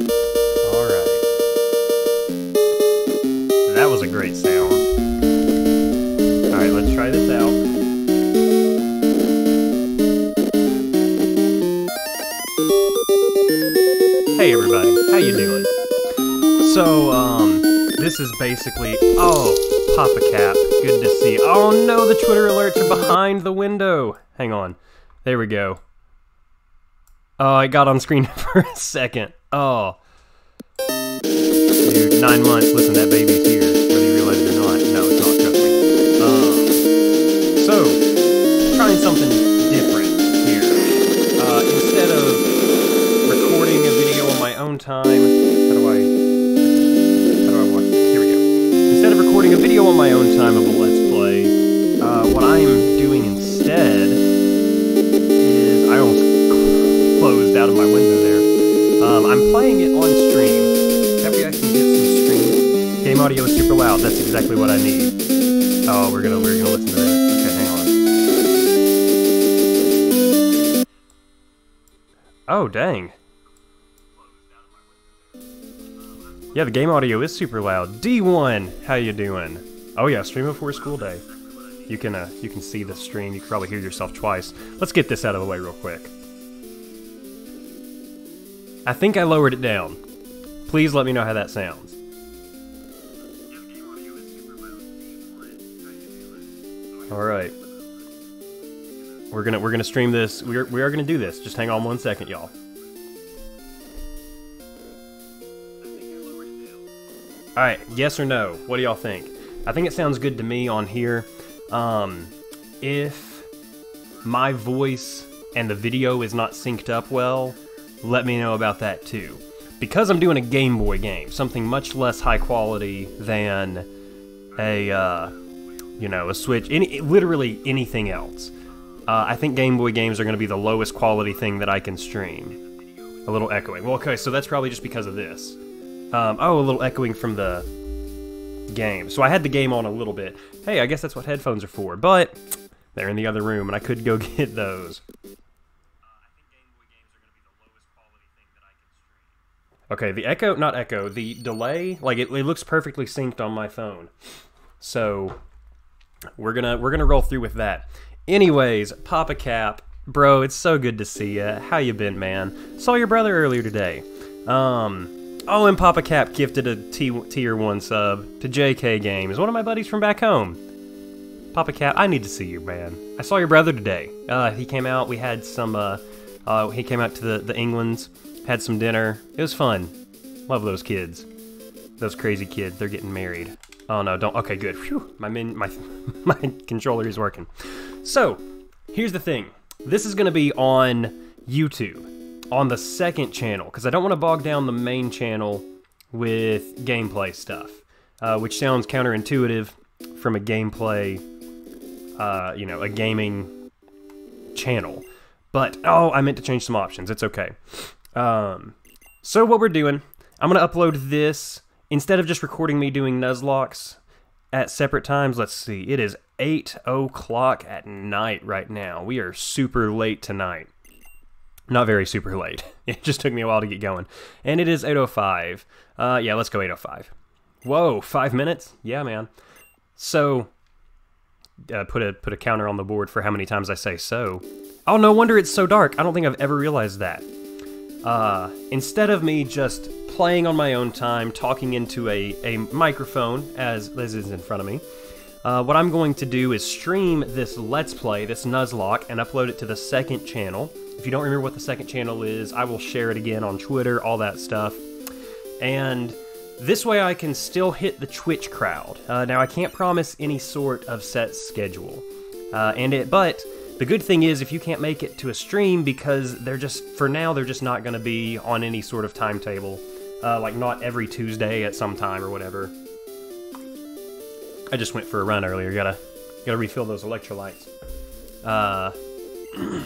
Alright. That was a great sound. Alright, let's try this out. Hey everybody, how you doing? So, um, this is basically... Oh, Papa Cap, good to see. Oh no, the Twitter alerts are behind the window. Hang on. There we go. Oh, I got on screen for a second. Oh. Dude, nine months. Listen, that baby's here, whether you realize it or not. No, it's not. Trust me. Um, so, trying something different here. Uh, instead of recording a video on my own time, how do I? How do I watch? Here we go. Instead of recording a video on my own time of a let's play, uh, what I am doing instead is I almost closed out of my window there. Um, I'm playing it on stream. That way I can get some stream. Game audio is super loud. That's exactly what I need. Oh, we're gonna we're gonna listen to that. Okay, hang on. Oh dang. Yeah, the game audio is super loud. D1, how you doing? Oh yeah, stream before school day. You can uh, you can see the stream. You can probably hear yourself twice. Let's get this out of the way real quick. I think I lowered it down. Please let me know how that sounds. All right. We're gonna we're gonna stream this. We are we are gonna do this. Just hang on one second, y'all. All right. Yes or no? What do y'all think? I think it sounds good to me on here. Um, if my voice and the video is not synced up well, let me know about that too. Because I'm doing a Game Boy game, something much less high quality than a, uh, you know, a Switch, any, literally anything else. Uh, I think Game Boy games are going to be the lowest quality thing that I can stream. A little echoing. Well, okay, so that's probably just because of this. Um, oh, a little echoing from the game. So I had the game on a little bit. Hey, I guess that's what headphones are for. But they're in the other room, and I could go get those. Okay, the echo, not echo, the delay, like it, it looks perfectly synced on my phone. So we're gonna we're gonna roll through with that. Anyways, Papa Cap, bro, it's so good to see you. How you been, man? Saw your brother earlier today. Um, oh, and Papa Cap gifted a T tier one sub to JK Games, one of my buddies from back home. Papa Cap, I need to see you, man. I saw your brother today. Uh, he came out. We had some. Uh, uh, he came out to the the Englands, had some dinner. It was fun. Love those kids. Those crazy kids. They're getting married. Oh no, don't. Okay, good. My min, my my controller is working. So, here's the thing. This is gonna be on YouTube, on the second channel, because I don't want to bog down the main channel with gameplay stuff, uh, which sounds counterintuitive from a gameplay, uh, you know, a gaming channel. But oh, I meant to change some options. It's okay. Um, so what we're doing, I'm gonna upload this instead of just recording me doing Nuzlockes at separate times. Let's see, it is eight o'clock at night right now. We are super late tonight. Not very super late. It just took me a while to get going, and it is 8:05. Uh, yeah, let's go 8:05. Whoa, five minutes? Yeah, man. So, uh, put a put a counter on the board for how many times I say so. Oh, no wonder it's so dark. I don't think I've ever realized that. Uh, instead of me just playing on my own time, talking into a, a microphone, as Liz is in front of me, uh, what I'm going to do is stream this Let's Play, this Nuzlocke, and upload it to the second channel. If you don't remember what the second channel is, I will share it again on Twitter, all that stuff. And this way I can still hit the Twitch crowd. Uh, now, I can't promise any sort of set schedule. Uh, and it, but the good thing is, if you can't make it to a stream, because they're just, for now, they're just not going to be on any sort of timetable. Uh, like, not every Tuesday at some time or whatever. I just went for a run earlier. Gotta, gotta refill those electrolytes. Uh,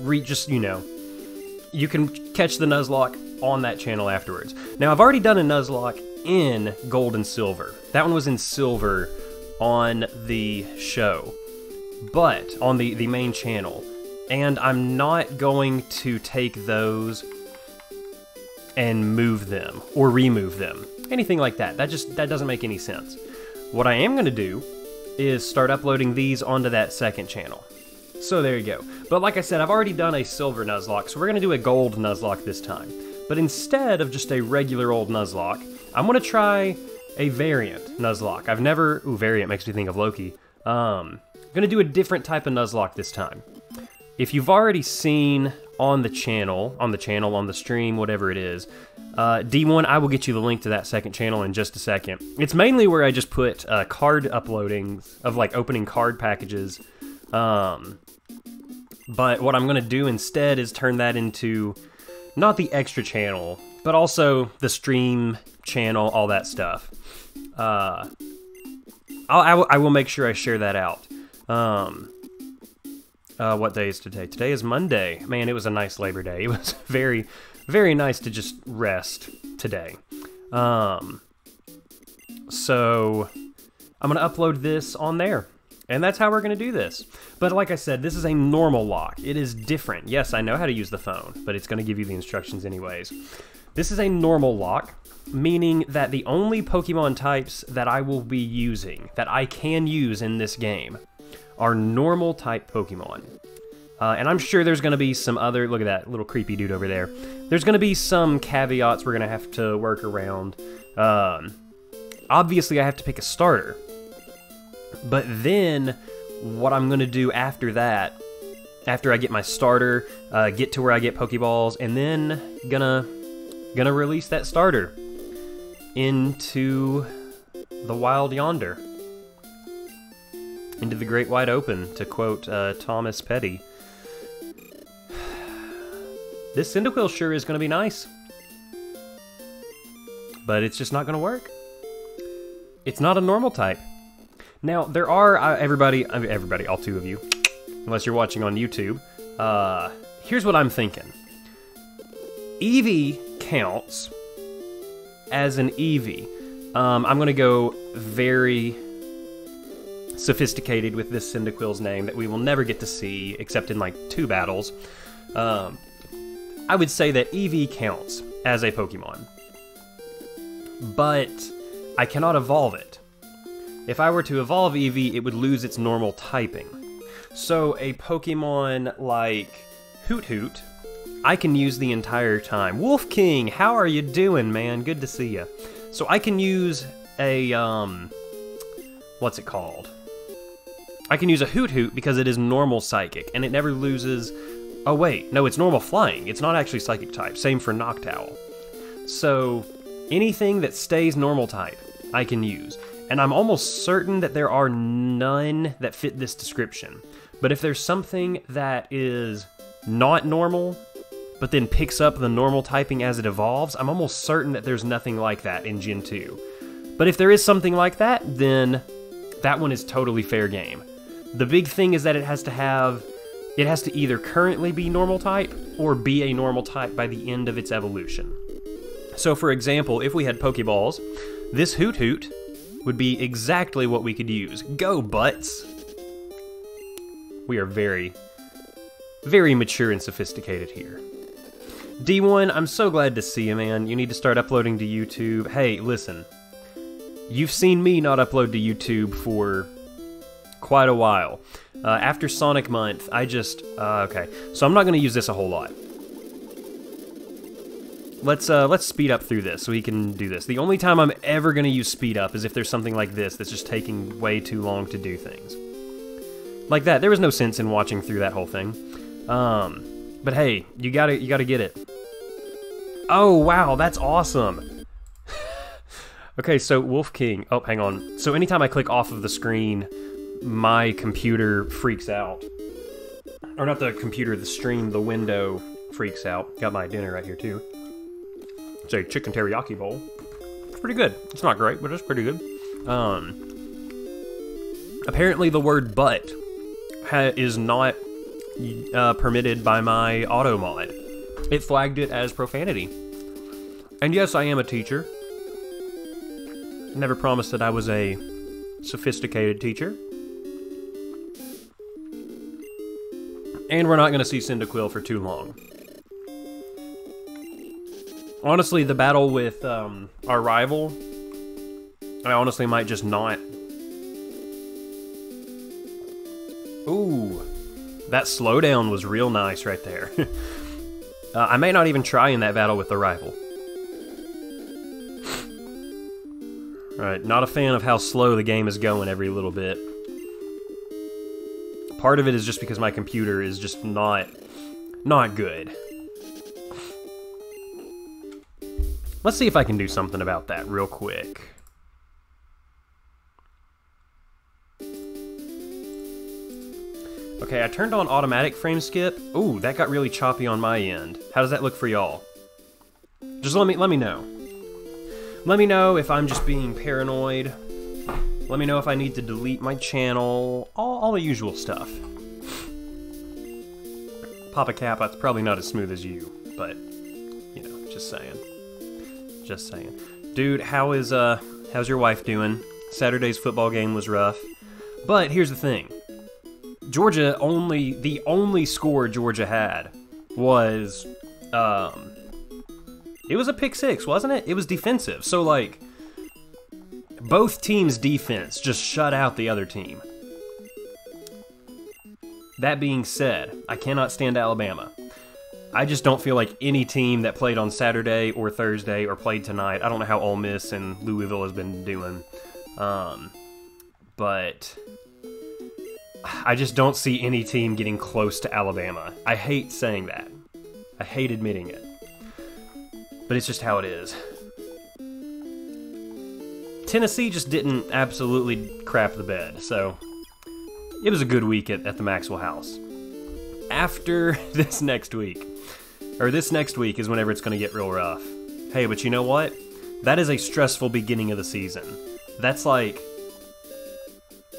re, just, you know, you can catch the Nuzlocke on that channel afterwards. Now, I've already done a Nuzlocke in gold and silver. That one was in silver on the show but on the, the main channel. And I'm not going to take those and move them or remove them. Anything like that. That just that doesn't make any sense. What I am going to do is start uploading these onto that second channel. So there you go. But like I said, I've already done a silver Nuzlocke, so we're going to do a gold Nuzlocke this time. But instead of just a regular old Nuzlocke, I'm going to try a variant Nuzlocke. I've never... Ooh, variant makes me think of Loki. Um, I'm to do a different type of Nuzlocke this time. If you've already seen on the channel, on the channel, on the stream, whatever it is, uh, D1, I will get you the link to that second channel in just a second. It's mainly where I just put uh, card uploading of like opening card packages. Um, but what I'm to do instead is turn that into not the extra channel, but also the stream channel, all that stuff. Uh, I'll, I, I will make sure I share that out. Um, uh, what day is today? Today is Monday. Man, it was a nice Labor Day. It was very, very nice to just rest today. Um, so I'm going to upload this on there. And that's how we're going to do this. But like I said, this is a Normal-Locke. It is different. Yes, I know how to use the phone, but it's going to give you the instructions anyways. This is a Normal-Locke, meaning that the only Pokemon types that I will be using, that I can use in this game, are normal type Pokemon. Uh, and I'm sure there's going to be some other, look at that little creepy dude over there. There's going to be some caveats we're going to have to work around. Um, obviously, I have to pick a starter. But then, what I'm going to do after that, after I get my starter, uh, get to where I get Pokeballs, and then gonna gonna release that starter into the wild yonder, into the great wide open, to quote uh, Thomas Petty. This Cyndaquil sure is going to be nice. But it's just not going to work. It's not a normal type. Now, there are, uh, everybody, uh, everybody, all two of you, unless you're watching on YouTube, uh, here's what I'm thinking. Eevee counts as an Eevee. Um, I'm going to go very sophisticated with this Cyndaquil's name that we will never get to see except in like two battles. Um, I would say that Eevee counts as a Pokemon. But I cannot evolve it. If I were to evolve Eevee, it would lose its normal typing. So a Pokemon like Hoothoot, I can use the entire time. Wolf King, how are you doing, man? Good to see you. So I can use a, um, what's it called? I can use a Hoothoot because it is normal Psychic, and it never loses... Oh wait, no, it's normal Flying. It's not actually Psychic type. Same for Noctowl. So, anything that stays normal type, I can use and I'm almost certain that there are none that fit this description. But if there's something that is not normal, but then picks up the normal typing as it evolves, I'm almost certain that there's nothing like that in Gen 2. But if there is something like that, then that one is totally fair game. The big thing is that it has to have it has to either currently be normal type or be a normal type by the end of its evolution. So for example, if we had Pokeballs, this Hoothoot would be exactly what we could use. Go, butts! We are very, very mature and sophisticated here. D1, I'm so glad to see you, man. You need to start uploading to YouTube. Hey, listen. You've seen me not upload to YouTube for quite a while. Uh, after Sonic Month, I just... Uh, okay, so I'm not going to use this a whole lot let's uh, let's speed up through this so we can do this. The only time I'm ever going to use speed up is if there's something like this that's just taking way too long to do things. Like that. There was no sense in watching through that whole thing. Um, but hey, you gotta you gotta get it. Oh wow, that's awesome. okay, so Wolf King. Oh, hang on. So anytime I click off of the screen, my computer freaks out. Or not the computer, the stream, the window freaks out. Got my dinner right here too. It's a chicken teriyaki bowl. It's pretty good. It's not great, but it's pretty good. Um, apparently, the word "but" is not uh, permitted by my auto mod. It flagged it as profanity. And yes, I am a teacher. Never promised that I was a sophisticated teacher. And we're not going to see Cyndaquil for too long. Honestly, the battle with um, our rival, I honestly might just not. Ooh, that slowdown was real nice right there. uh, I may not even try in that battle with the rival. Alright, not a fan of how slow the game is going every little bit. Part of it is just because my computer is just not not good. Let's see if I can do something about that real quick. Okay, I turned on automatic frame skip. Ooh, that got really choppy on my end. How does that look for y'all? Just let me let me know. Let me know if I'm just being paranoid. Let me know if I need to delete my channel. All, all the usual stuff. Papa Cap, that's probably not as smooth as you, but, you know, just saying. Just saying. Dude, how is, uh, how's your wife doing? Saturday's football game was rough. But here's the thing. Georgia only, the only score Georgia had was, um, it was a pick six, wasn't it? It was defensive. So, like, both teams' defense just shut out the other team. That being said, I cannot stand Alabama. I just don't feel like any team that played on Saturday or Thursday or played tonight. I don't know how Ole Miss and Louisville has been doing, um, but I just don't see any team getting close to Alabama. I hate saying that. I hate admitting it but it's just how it is. Tennessee just didn't absolutely crap the bed, so it was a good week at, at the Maxwell House. After this next week, or this next week is whenever it's going to get real rough. Hey, but you know what? That is a stressful beginning of the season. That's like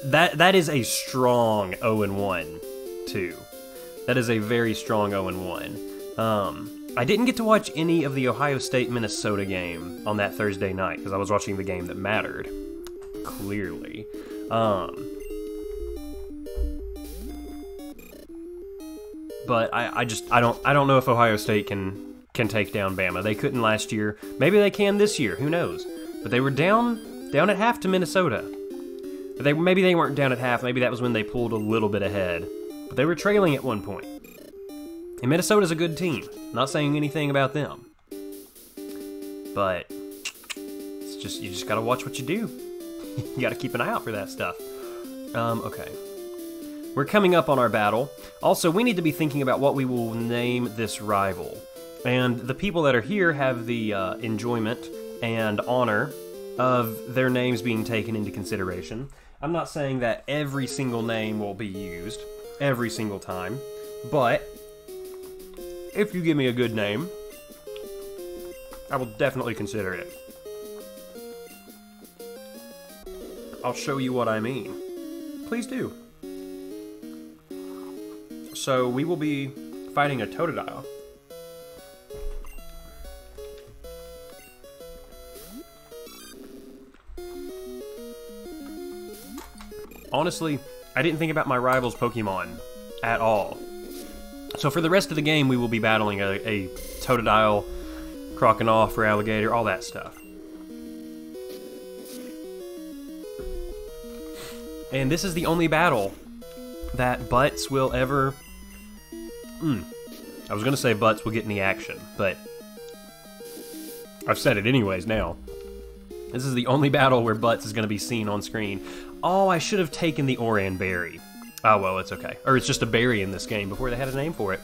that that is a strong 0 and 1 too. That is a very strong 0 and 1. Um I didn't get to watch any of the Ohio State Minnesota game on that Thursday night because I was watching the game that mattered. Clearly. Um, but I, I just I don't I don't know if Ohio State can can take down Bama. They couldn't last year. Maybe they can this year. Who knows? But they were down down at half to Minnesota. They maybe they weren't down at half. Maybe that was when they pulled a little bit ahead. But they were trailing at one point. And Minnesota's a good team. Not saying anything about them. But it's just you just gotta watch what you do. you gotta keep an eye out for that stuff. Um, okay. We're coming up on our battle. Also, we need to be thinking about what we will name this rival. And the people that are here have the uh, enjoyment and honor of their names being taken into consideration. I'm not saying that every single name will be used every single time, but if you give me a good name, I will definitely consider it. I'll show you what I mean. Please do. So we will be fighting a Totodile. Honestly, I didn't think about my rival's Pokemon at all. So for the rest of the game, we will be battling a, a Totodile, Croconaw, alligator all that stuff. And this is the only battle that Butts will ever... Hmm. I was going to say Butts will get any action, but I've said it anyways now. This is the only battle where Butts is going to be seen on screen. Oh, I should have taken the Oran Berry. Oh, well, it's okay. Or it's just a berry in this game before they had a name for it.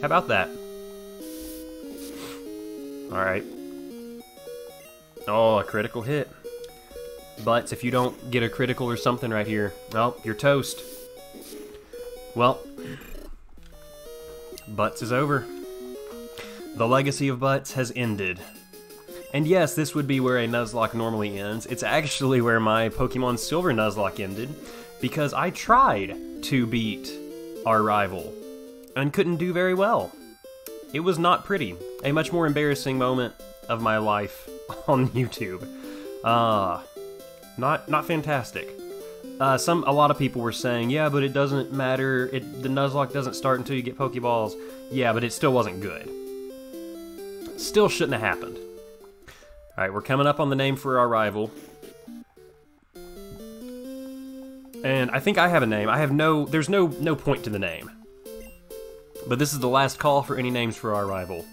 How about that? Alright. Oh, a critical hit. But if you don't get a critical or something right here, well, you're toast. Well, Butts is over. The legacy of Butts has ended. And yes, this would be where a Nuzlocke normally ends. It's actually where my Pokemon Silver Nuzlocke ended because I tried to beat our rival and couldn't do very well. It was not pretty. A much more embarrassing moment of my life on YouTube. Uh, not not fantastic. Uh, some a lot of people were saying, yeah, but it doesn't matter. It the Nuzlocke doesn't start until you get Pokeballs. Yeah, but it still wasn't good. Still shouldn't have happened. All right, we're coming up on the name for our rival. And I think I have a name. I have no, there's no, no point to the name. But this is the last call for any names for our rival.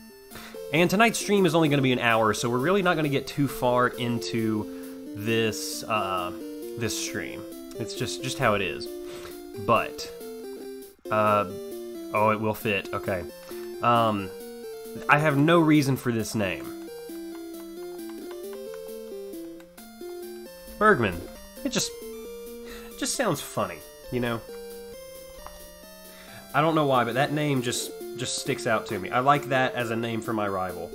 And tonight's stream is only going to be an hour, so we're really not going to get too far into this, uh, this stream. It's just, just how it is. But, uh, oh, it will fit. Okay. Um, I have no reason for this name. Bergman. It just just sounds funny, you know? I don't know why, but that name just just sticks out to me. I like that as a name for my rival.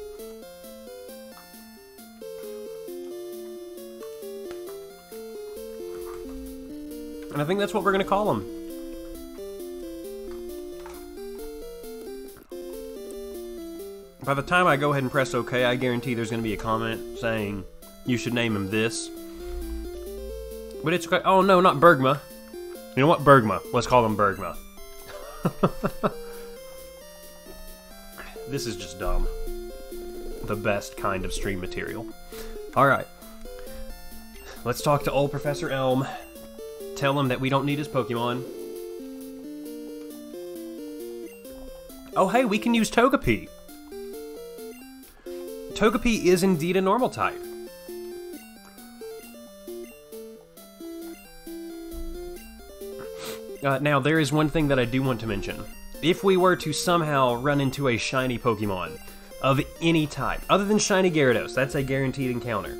And I think that's what we're going to call him. By the time I go ahead and press OK, I guarantee there's going to be a comment saying you should name him this. But it's okay. Oh no, not Bergma. You know what? Bergma. Let's call him Bergma. this is just dumb. The best kind of stream material. Alright. Let's talk to old Professor Elm. Tell him that we don't need his Pokemon. Oh hey, we can use Togepi. Togepi is indeed a normal type. Uh, now, there is one thing that I do want to mention. If we were to somehow run into a shiny Pokemon of any type, other than shiny Gyarados, that's a guaranteed encounter.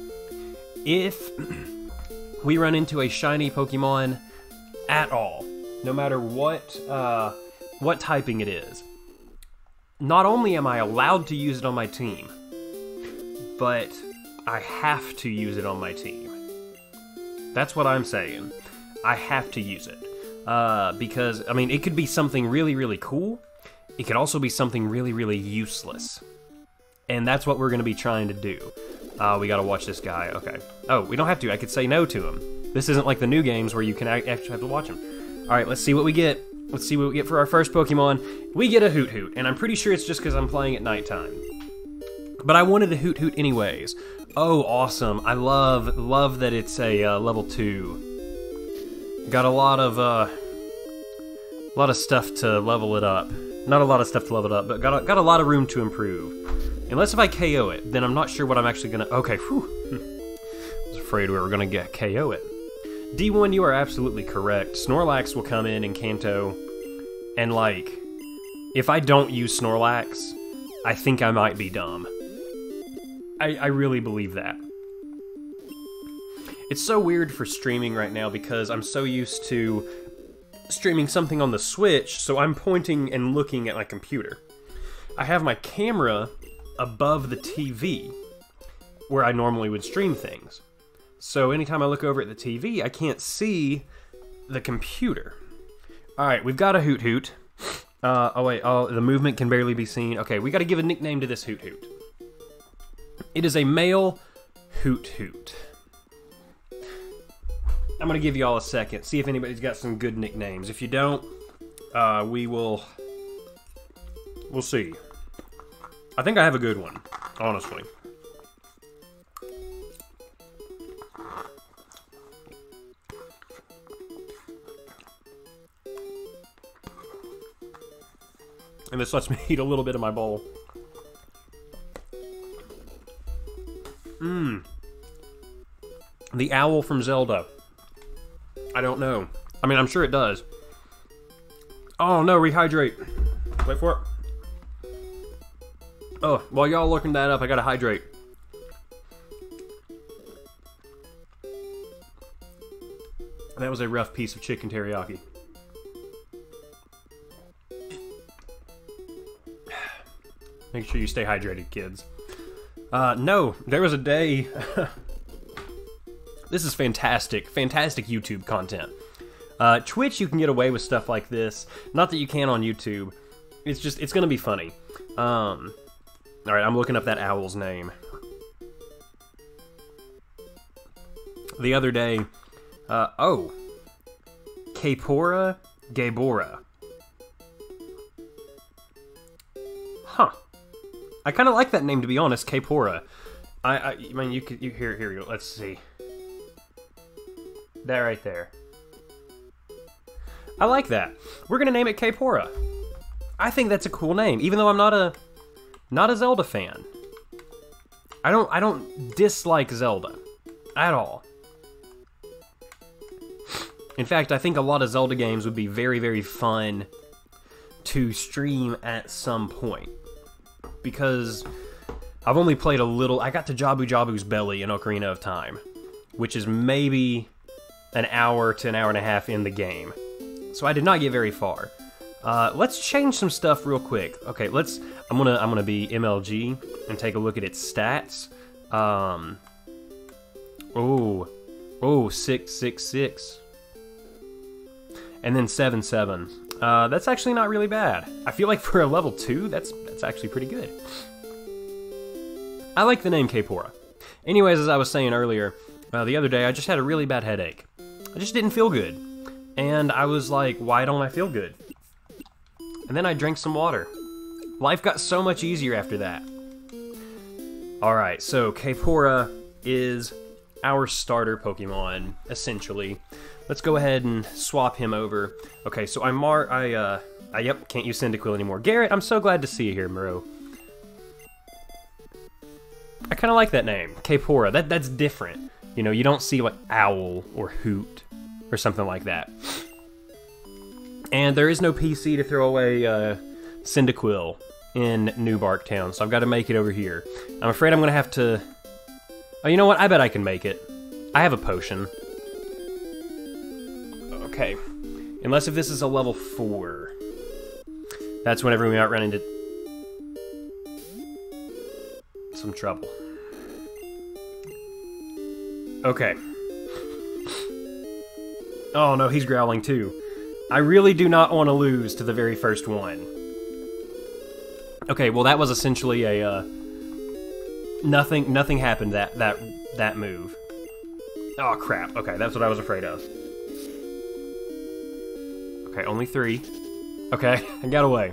If we run into a shiny Pokemon at all, no matter what uh, what typing it is, not only am I allowed to use it on my team, but I have to use it on my team. That's what I'm saying. I have to use it. Uh, because, I mean, it could be something really, really cool. It could also be something really, really useless. And that's what we're going to be trying to do. Uh, we got to watch this guy. Okay. Oh, we don't have to. I could say no to him. This isn't like the new games where you can actually have to watch him. All right, let's see what we get. Let's see what we get for our first Pokemon. We get a Hoothoot, and I'm pretty sure it's just because I'm playing at nighttime. But I wanted a Hoothoot anyways. Oh, awesome. I love, love that it's a uh, level 2 Got a lot of, uh, a lot of stuff to level it up. Not a lot of stuff to level it up, but got a, got a lot of room to improve. Unless if I KO it, then I'm not sure what I'm actually gonna... Okay, whew. I was afraid we were gonna get KO it. D1, you are absolutely correct. Snorlax will come in in Kanto, and like, if I don't use Snorlax, I think I might be dumb. I, I really believe that. It's so weird for streaming right now because I'm so used to streaming something on the Switch, so I'm pointing and looking at my computer. I have my camera above the TV where I normally would stream things. So anytime I look over at the TV, I can't see the computer. All right, we've got a hoot Uh, oh wait, oh, the movement can barely be seen. Okay, we got to give a nickname to this Hoothoot. It is a male Hoothoot. I'm gonna give you all a second. See if anybody's got some good nicknames. If you don't, uh, we will. We'll see. I think I have a good one, honestly. And this lets me eat a little bit of my bowl. Mmm. The owl from Zelda. I don't know. I mean, I'm sure it does. Oh no, rehydrate. Wait for it. Oh, while y'all looking that up, I gotta hydrate. That was a rough piece of chicken teriyaki. Make sure you stay hydrated, kids. Uh, no, there was a day This is fantastic, fantastic YouTube content. Uh, Twitch, you can get away with stuff like this. Not that you can on YouTube. It's just, it's gonna be funny. Um, all right, I'm looking up that owl's name. The other day, uh, oh, Kaepora Gaebora. Huh. I kind of like that name to be honest, Kaepora. I, I, I mean, you could you here here. Let's see. That right there. I like that. We're gonna name it Kaepora. I think that's a cool name, even though I'm not a not a Zelda fan. I don't I don't dislike Zelda at all. In fact, I think a lot of Zelda games would be very very fun to stream at some point because I've only played a little. I got to Jabu Jabu's belly in Ocarina of Time, which is maybe an hour to an hour and a half in the game. So I did not get very far. Uh, let's change some stuff real quick. Okay, let's. I'm gonna I'm gonna be MLG and take a look at its stats. Um. Oh, oh, six six six, and then seven seven. Uh, that's actually not really bad. I feel like for a level two, that's that's actually pretty good. I like the name Kaepora. Anyways, as I was saying earlier, uh, the other day I just had a really bad headache. I just didn't feel good. And I was like, why don't I feel good? And then I drank some water. Life got so much easier after that. Alright, so Kaepora is our starter Pokemon, essentially. Let's go ahead and swap him over. Okay, so I mar- I, uh, I, yep, can't use Cyndaquil anymore. Garrett, I'm so glad to see you here, Muro. I kind of like that name, Kaepora. That that's different. You know, you don't see like owl or hoot or something like that. And there is no PC to throw away uh, Cyndaquil in New Bark Town, so I've got to make it over here. I'm afraid I'm gonna have to. Oh, you know what? I bet I can make it. I have a potion. Okay. Unless if this is a level 4. That's whenever we might run into some trouble. Okay. Oh no, he's growling too. I really do not want to lose to the very first one. Okay, well that was essentially a uh, nothing. Nothing happened that that that move. Oh crap. Okay, that's what I was afraid of. Okay, only three. Okay, I got away.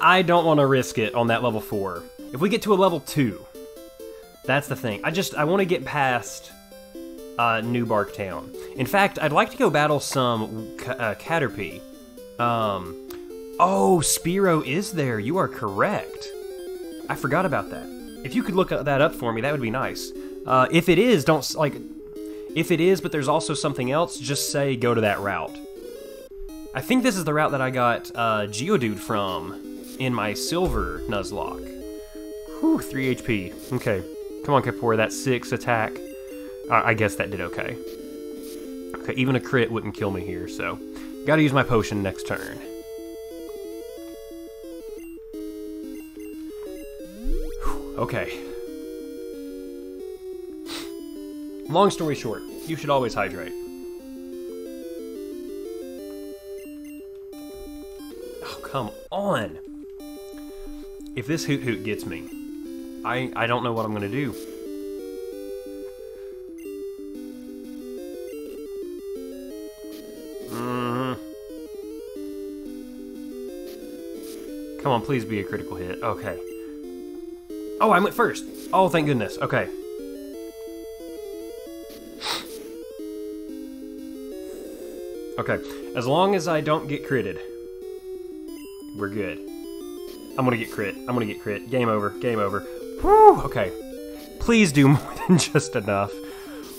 I don't want to risk it on that level four. If we get to a level two, that's the thing. I just I want to get past uh, New Bark Town. In fact, I'd like to go battle some uh, Caterpie. Um, oh, Spearow is there. You are correct. I forgot about that. If you could look that up for me, that would be nice. Uh, if it is, don't like. If it is, but there's also something else, just say go to that route. I think this is the route that I got uh, Geodude from in my silver Nuzlocke. Whew, 3 HP. Okay. Come on, Kaepora, that 6 attack. Uh, I guess that did okay. Okay, even a crit wouldn't kill me here, so... Gotta use my potion next turn. Whew, okay. Long story short, you should always hydrate. Oh, come on! If this Hoothoot gets me, I, I don't know what I'm gonna do. Mm. Come on, please be a critical hit. Okay. Oh, I went first. Oh, thank goodness. Okay. Okay. As long as I don't get critted, we're good. I'm gonna get crit. I'm gonna get crit. Game over. Game over. Whew. Okay. Please do more than just enough.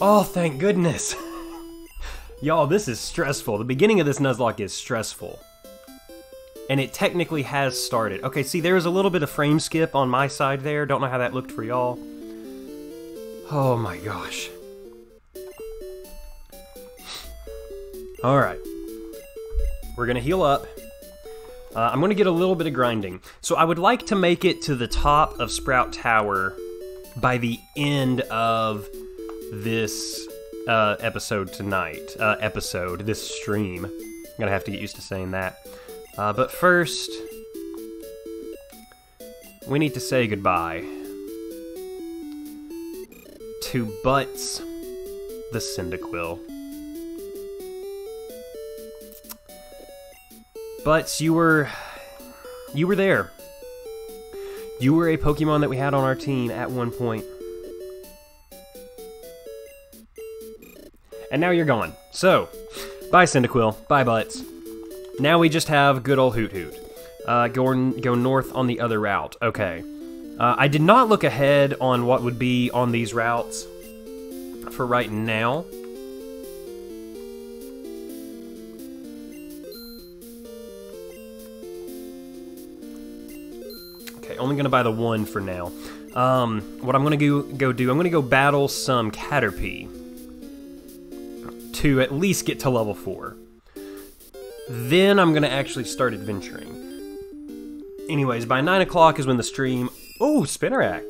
Oh, thank goodness. Y'all, this is stressful. The beginning of this Nuzlocke is stressful. And it technically has started. Okay, see, there was a little bit of frame skip on my side there. Don't know how that looked for y'all. Oh my gosh. Alright. We're gonna heal up. Uh, I'm gonna get a little bit of grinding. So I would like to make it to the top of Sprout Tower by the end of this uh, episode tonight. Uh, episode, this stream. I'm gonna have to get used to saying that. Uh, but first, we need to say goodbye to Butts the Cyndaquil. But you were you were there. You were a Pokemon that we had on our team at one point. And now you're gone. So, bye Cyndaquil, bye Butts. Now we just have good old Hoothoot. Uh, go, go north on the other route. Okay. Uh, I did not look ahead on what would be on these routes for right now. Only gonna buy the one for now. Um, what I'm gonna go, go do, I'm gonna go battle some Caterpie to at least get to level 4. Then I'm gonna actually start adventuring. Anyways, by 9 o'clock is when the stream... Oh, Spinarak!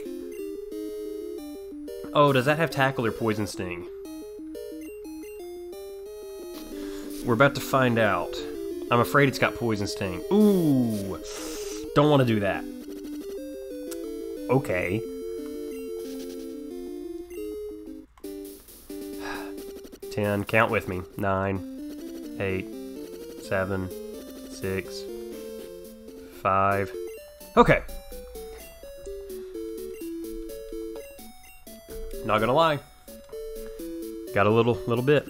Oh, does that have Tackle or Poison Sting? We're about to find out. I'm afraid it's got Poison Sting. Ooh! Don't want to do that. Okay. Ten. Count with me. Nine. Eight. Seven. Six. Five. Okay. Not gonna lie. Got a little little bit.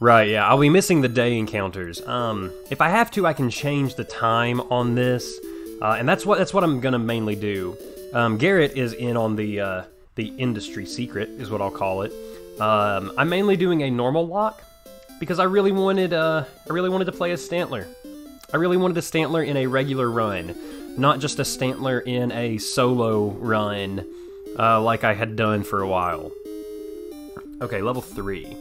Right, yeah, I'll be missing the day encounters. Um, if I have to, I can change the time on this, uh, and that's what that's what I'm gonna mainly do. Um, Garrett is in on the uh, the industry secret, is what I'll call it. Um, I'm mainly doing a Normal-Locke because I really wanted uh, I really wanted to play as Stantler. I really wanted a Stantler in a regular run, not just a Stantler in a solo run uh, like I had done for a while. Okay, level 3.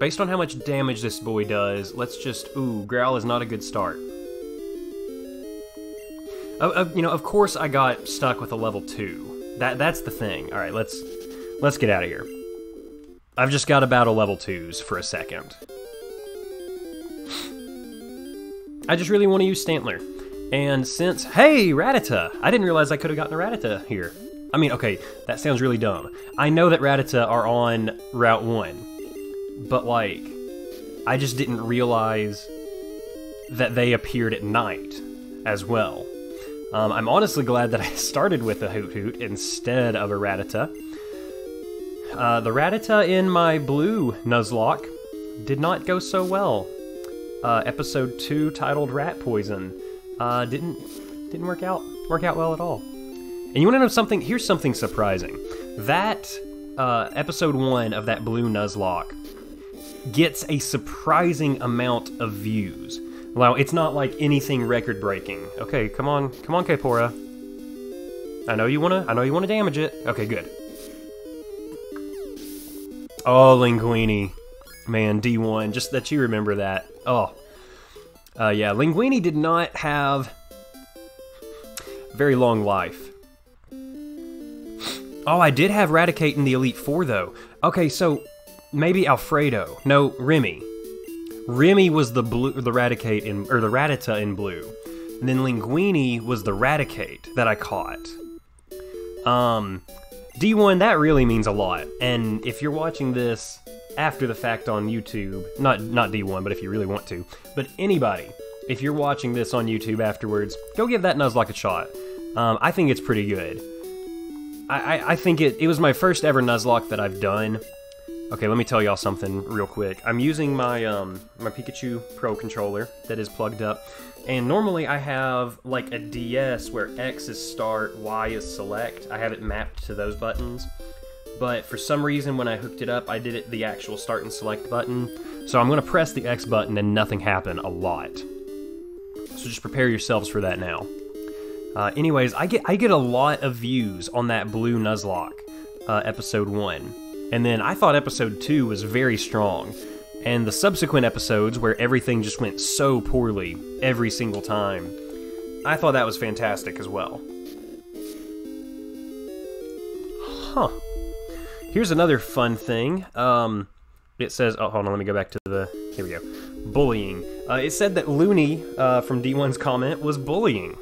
Based on how much damage this boy does, let's just... Ooh, Growl is not a good start. Uh, uh, you know, of course I got stuck with a level 2. That That's the thing. Alright, let's, let's get out of here. I've just got to battle level 2s for a second. I just really want to use Stantler. And since... Hey, Rattata! I didn't realize I could have gotten a Rattata here. I mean, okay, that sounds really dumb. I know that Rattata are on Route 1, but like, I just didn't realize that they appeared at night as well. Um, I'm honestly glad that I started with a Hoothoot instead of a Rattata. Uh, the Rattata in my blue Nuzlocke did not go so well. Uh, episode 2 titled Rat Poison uh, didn't didn't work out work out well at all. And you want to know something? Here's something surprising. That uh, episode one of that blue Nuzlocke gets a surprising amount of views. Well, it's not like anything record breaking. Okay, come on, come on, Kaepora. I know you wanna, I know you wanna damage it. Okay, good. Oh, Linguini. Man, D1, just that you remember that. Oh. Uh, yeah, Linguini did not have very long life. Oh, I did have Raticate in the Elite Four, though. Okay, so maybe Alfredo. No, Remy. Remy was the blue, the Raticate in, or the Rattata in blue. And then Linguini was the Raticate that I caught. Um, D1, that really means a lot. And if you're watching this after the fact on YouTube, not not D1, but if you really want to, but anybody, if you're watching this on YouTube afterwards, go give that Nuzlocke a shot. Um, I think it's pretty good. I, I, think it, it was my first ever Nuzlocke that I've done. Okay, let me tell y'all something real quick. I'm using my um, my Pikachu Pro controller that is plugged up, and normally I have like a DS where X is start, Y is select. I have it mapped to those buttons, but for some reason when I hooked it up, I did it the actual start and select button. So I'm gonna press the X button and nothing happened a lot. So just prepare yourselves for that now. Uh, anyways, I get I get a lot of views on that Blue Nuzlocke uh, episode one, and then I thought episode two was very strong, and the subsequent episodes where everything just went so poorly every single time, I thought that was fantastic as well. Huh. Here's another fun thing. Um, it says, oh, hold on, let me go back to the. Here we go. Bullying. Uh, it said that Looney uh, from D1's comment was bullying.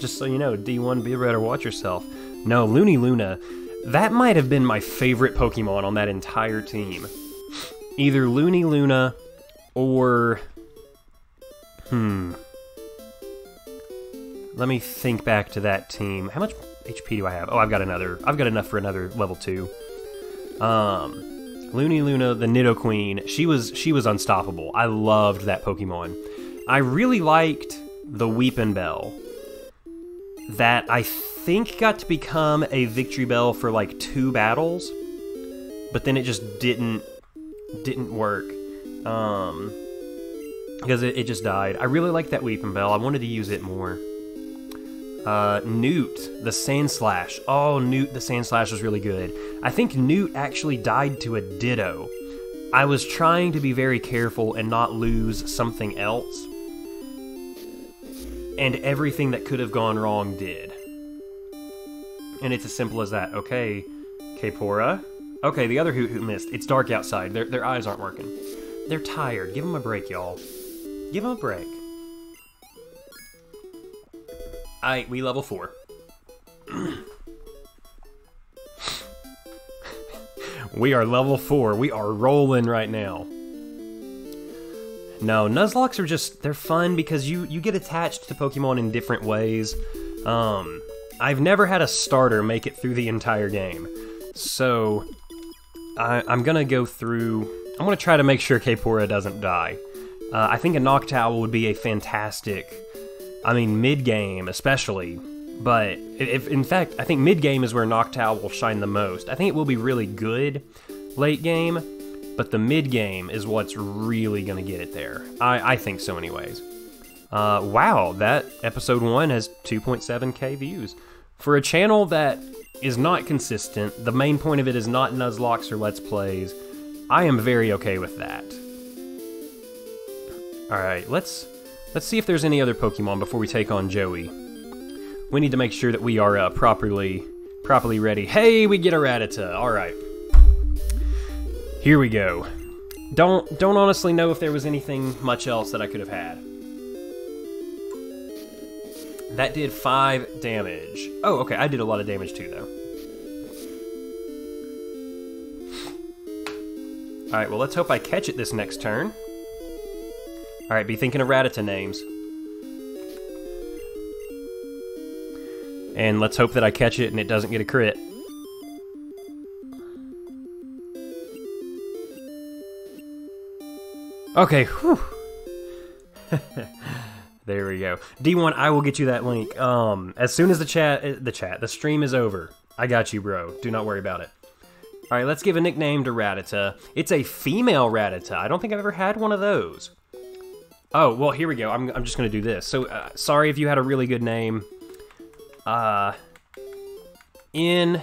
Just so you know, D1, be better, watch yourself. No, Looney Luna, that might have been my favorite Pokemon on that entire team. Either Looney Luna or. Hmm. Let me think back to that team. How much HP do I have? Oh, I've got another. I've got enough for another level two. Um, Looney Luna, the Nidoqueen. She was she was unstoppable. I loved that Pokemon. I really liked the Weepinbell. That I think got to become a Victreebel for like two battles, but then it just didn't didn't work. Um, because it, it just died. I really like that Weepinbell. I wanted to use it more. Uh, Newt, the Sandslash. Oh, Newt, the Sandslash was really good. I think Newt actually died to a Ditto. I was trying to be very careful and not lose something else. And everything that could have gone wrong did. And it's as simple as that. Okay, Kaepora. Okay, the other Hoothoot missed. It's dark outside. Their, their eyes aren't working. They're tired. Give them a break, y'all. Give them a break. Alright, we level 4. we are level 4. We are rolling right now. No, Nuzlockes are just, they're fun because you, you get attached to Pokemon in different ways. Um, I've never had a starter make it through the entire game. So, I, am gonna go through, I'm gonna try to make sure Kaepora doesn't die. Uh, I think a Noctowl would be a fantastic I mean, mid game especially. But if in fact, I think mid game is where Noctowl will shine the most. I think it will be really good late game, but the mid game is what's really going to get it there. I, I think so, anyways. Uh, wow, that episode one has 2.7k views. For a channel that is not consistent, the main point of it is not Nuzlockes or Let's Plays, I am very okay with that. Alright, let's Let's see if there's any other Pokemon before we take on Joey. We need to make sure that we are uh, properly properly ready. Hey, we get a Rattata. All right. Here we go. Don't don't honestly know if there was anything much else that I could have had. That did 5 damage. Oh, okay, I did a lot of damage too though. Alright, well let's hope I catch it this next turn. Alright, be thinking of Rattata names. And let's hope that I catch it and it doesn't get a crit. Okay, whew. there we go. D1, I will get you that link. Um, as soon as the chat, uh, the chat, the stream is over. I got you, bro. Do not worry about it. All right, let's give a nickname to Rattata. It's a female Rattata. I don't think I've ever had one of those. Oh, well, here we go. I'm, I'm just going to do this. So, uh, sorry if you had a really good name. Uh, in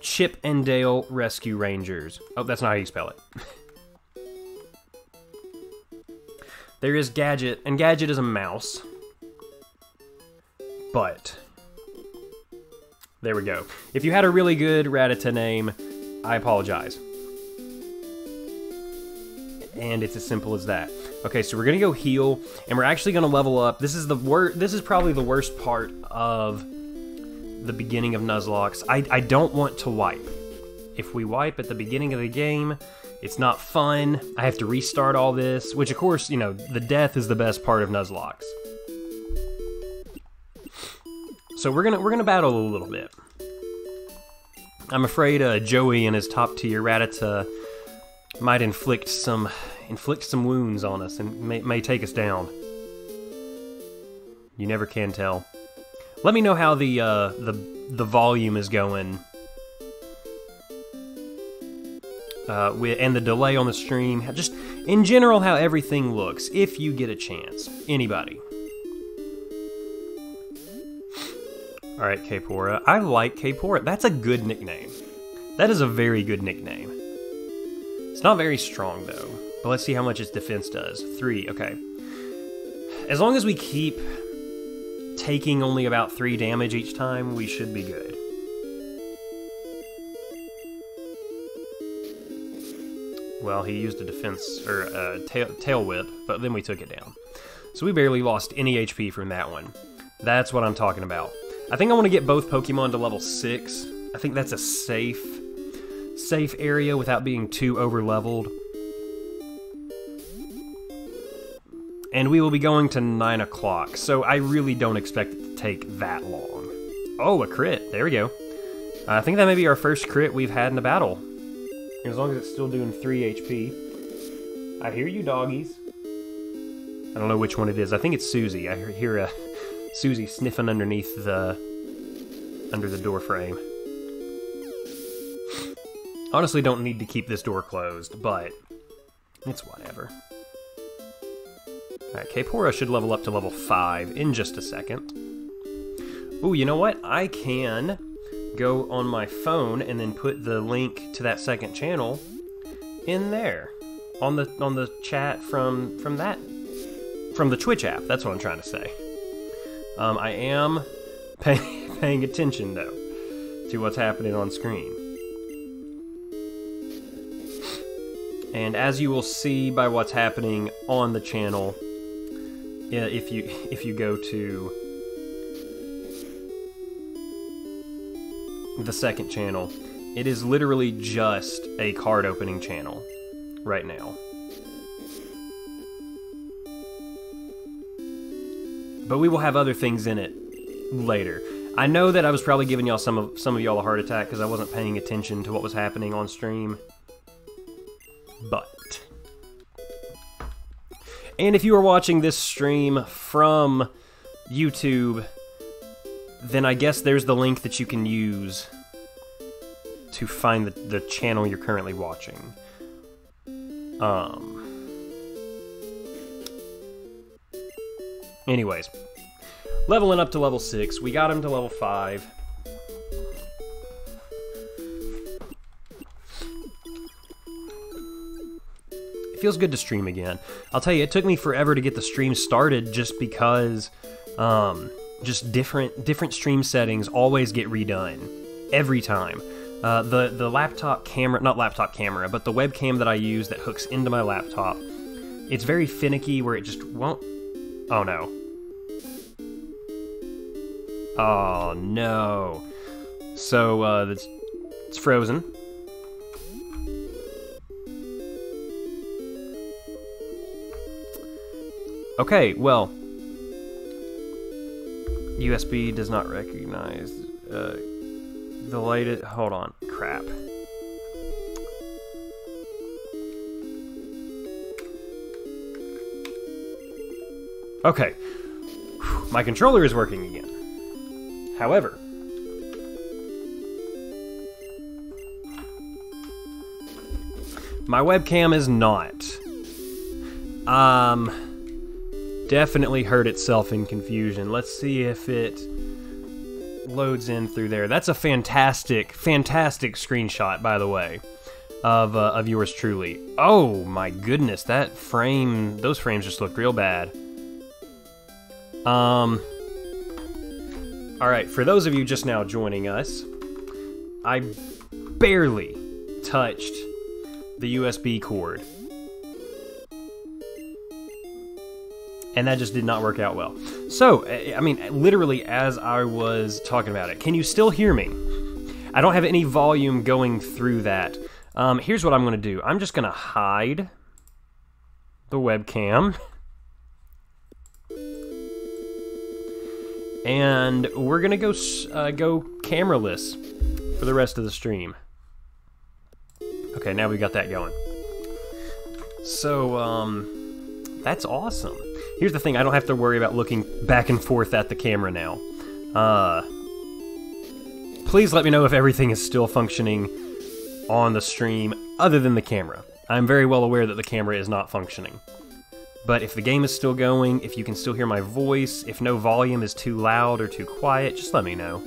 Chip and Dale Rescue Rangers. Oh, that's not how you spell it. there is Gadget, and Gadget is a mouse. But, there we go. If you had a really good Rattata name, I apologize. And it's as simple as that. Okay, so we're gonna go heal, and we're actually gonna level up. This is the worst. This is probably the worst part of the beginning of Nuzlocke. I I don't want to wipe. If we wipe at the beginning of the game, it's not fun. I have to restart all this, which of course, you know, the death is the best part of Nuzlocke. So we're gonna we're gonna battle a little bit. I'm afraid uh, Joey and his top tier Rattata might inflict some inflict some wounds on us and may, may take us down. You never can tell. Let me know how the uh, the the volume is going, uh, with, and the delay on the stream. Just in general, how everything looks. If you get a chance, anybody. All right, Kaepora. I like Kaepora. That's a good nickname. That is a very good nickname. It's not very strong though. But let's see how much its defense does. Three, okay. As long as we keep taking only about three damage each time, we should be good. Well, he used a defense, or a tail, tail whip, but then we took it down. So we barely lost any HP from that one. That's what I'm talking about. I think I want to get both Pokemon to level 6. I think that's a safe, safe area without being too over-leveled. and we will be going to 9 o'clock, so I really don't expect it to take that long. Oh, a crit. There we go. I think that may be our first crit we've had in a battle. As long as it's still doing 3 HP. I hear you, doggies. I don't know which one it is. I think it's Susie. I hear a Susie sniffing underneath the under the door frame. Honestly, don't need to keep this door closed, but it's whatever. Alright, Kaepora should level up to level 5 in just a second. Ooh, you know what? I can go on my phone and then put the link to that second channel in there on the on the chat from from that from the Twitch app. That's what I'm trying to say. Um, I am pay, paying attention though to what's happening on screen. And as you will see by what's happening on the channel, if you if you go to the second channel, it is literally just a card opening channel right now. But we will have other things in it later. I know that I was probably giving y'all some of some of y'all a heart attack because I wasn't paying attention to what was happening on stream. But and if you are watching this stream from YouTube, then I guess there's the link that you can use to find the, the channel you're currently watching. Um. Anyways, leveling up to level 6. We got him to level 5. It feels good to stream again. I'll tell you, it took me forever to get the stream started just because um, just different different stream settings always get redone every time. Uh, the the laptop camera, not laptop camera, but the webcam that I use that hooks into my laptop, it's very finicky where it just won't. Oh no. Oh no. So uh, it's it's frozen. Okay, well, USB does not recognize uh, the latest. Hold on, crap. Okay, my controller is working again. However, my webcam is not. Um definitely hurt itself in confusion. Let's see if it loads in through there. That's a fantastic, fantastic screenshot, by the way, of, uh, of yours truly. Oh my goodness, that frame, those frames just look real bad. Um, alright, for those of you just now joining us, I barely touched the USB cord. And that just did not work out well. So, I mean, literally as I was talking about it, can you still hear me? I don't have any volume going through that. Um, here's what I'm going to do. I'm just going to hide the webcam. And we're going to go uh, go cameraless for the rest of the stream. Okay, now we got that going. So, um, that's awesome. Here's the thing, I don't have to worry about looking back and forth at the camera now. Uh, please let me know if everything is still functioning on the stream other than the camera. I'm very well aware that the camera is not functioning. But if the game is still going, if you can still hear my voice, if no volume is too loud or too quiet, just let me know.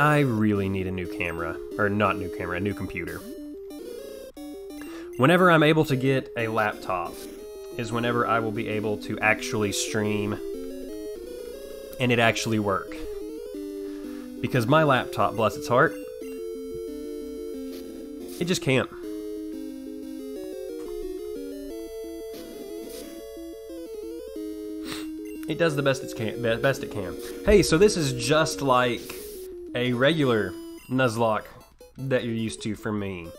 I really need a new camera. Or not new camera, a new computer. Whenever I'm able to get a laptop, is whenever I will be able to actually stream and it actually work. Because my laptop, bless its heart, it just can't. It does the best it can. Best it can. Hey, so this is just like a regular Nuzlocke that you're used to from me